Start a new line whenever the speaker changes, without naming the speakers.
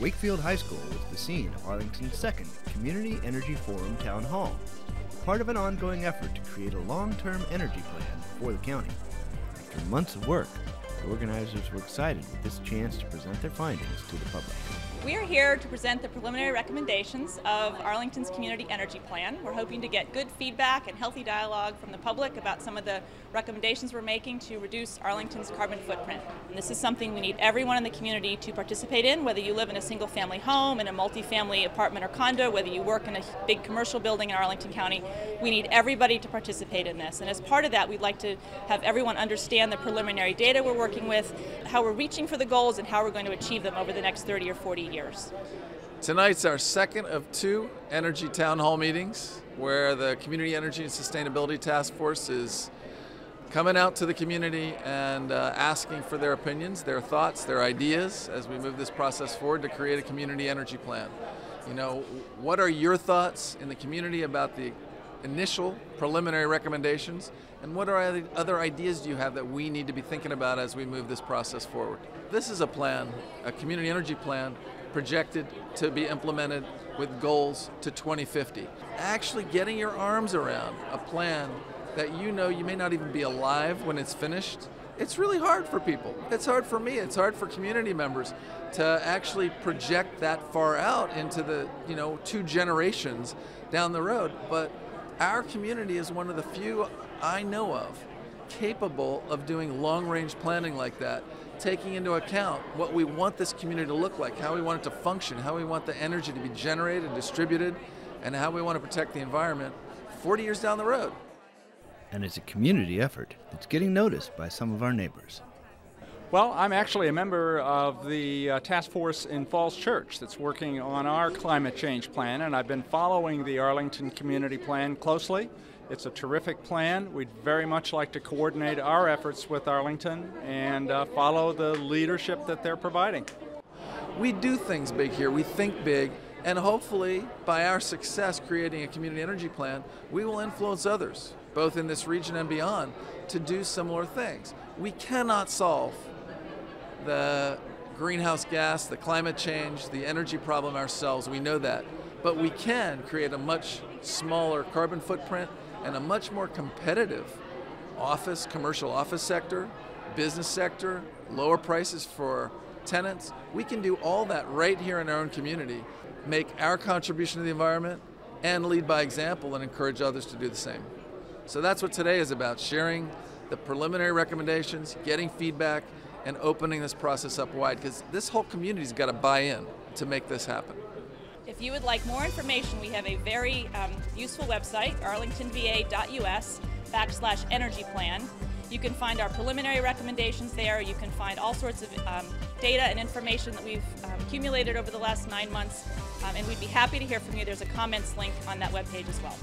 Wakefield High School was the scene of Arlington's second Community Energy Forum Town Hall, part of an ongoing effort to create a long-term energy plan for the county. After months of work, the organizers were excited with this chance to present their findings to the public.
We are here to present the preliminary recommendations of Arlington's Community Energy Plan. We're hoping to get good feedback and healthy dialogue from the public about some of the recommendations we're making to reduce Arlington's carbon footprint. And this is something we need everyone in the community to participate in, whether you live in a single family home, in a multi-family apartment or condo, whether you work in a big commercial building in Arlington County. We need everybody to participate in this. And as part of that, we'd like to have everyone understand the preliminary data we're working with, how we're reaching for the goals, and how we're going to achieve them over the next 30 or 40 years.
Tonight's our second of two energy town hall meetings where the Community Energy and Sustainability Task Force is coming out to the community and uh, asking for their opinions, their thoughts, their ideas as we move this process forward to create a community energy plan. You know, what are your thoughts in the community about the initial preliminary recommendations and what are other ideas do you have that we need to be thinking about as we move this process forward? This is a plan, a community energy plan projected to be implemented with goals to 2050. Actually getting your arms around a plan that you know you may not even be alive when it's finished, it's really hard for people. It's hard for me, it's hard for community members to actually project that far out into the, you know, two generations down the road. But our community is one of the few I know of capable of doing long range planning like that taking into account what we want this community to look like, how we want it to function, how we want the energy to be generated and distributed, and how we want to protect the environment 40 years down the road.
And it's a community effort that's getting noticed by some of our neighbors.
Well, I'm actually a member of the uh, task force in Falls Church that's working on our climate change plan, and I've been following the Arlington Community Plan closely. It's a terrific plan. We'd very much like to coordinate our efforts with Arlington and uh, follow the leadership that they're providing.
We do things big here. We think big. And hopefully, by our success creating a community energy plan, we will influence others, both in this region and beyond, to do similar things. We cannot solve the greenhouse gas, the climate change, the energy problem ourselves. We know that. But we can create a much smaller carbon footprint and a much more competitive office, commercial office sector, business sector, lower prices for tenants. We can do all that right here in our own community, make our contribution to the environment, and lead by example and encourage others to do the same. So that's what today is about sharing the preliminary recommendations, getting feedback, and opening this process up wide because this whole community's got to buy in to make this happen.
If you would like more information, we have a very um, useful website, arlingtonva.us backslash energy plan. You can find our preliminary recommendations there. You can find all sorts of um, data and information that we've um, accumulated over the last nine months. Um, and we'd be happy to hear from you. There's a comments link on that webpage as well.